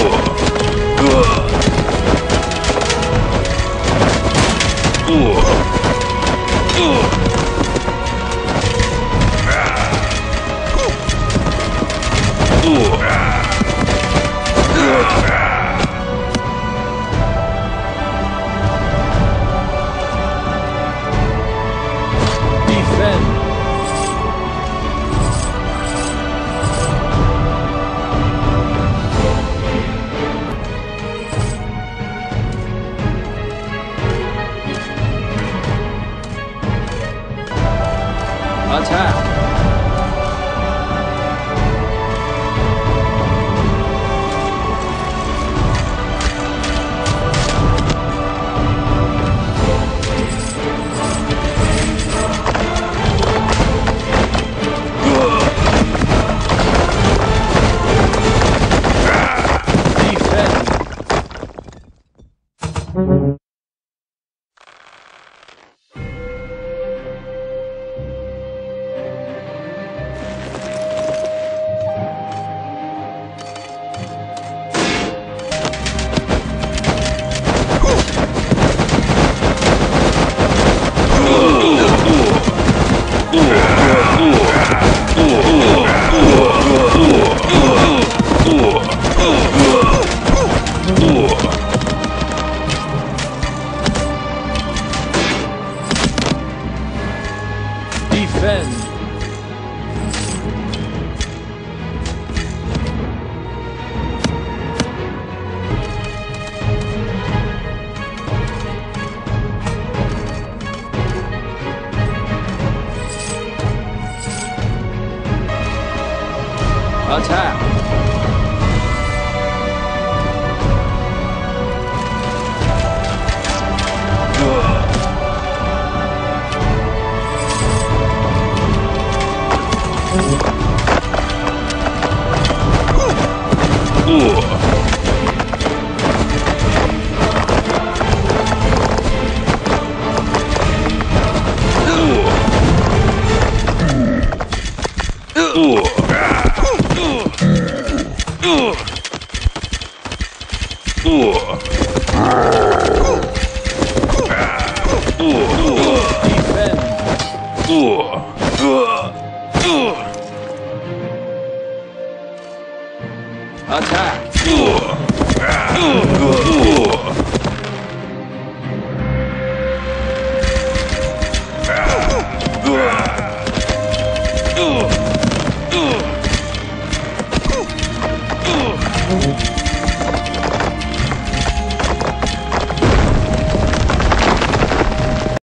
Four. Attack! Defend! Attack! Ugh. Attack! Oh.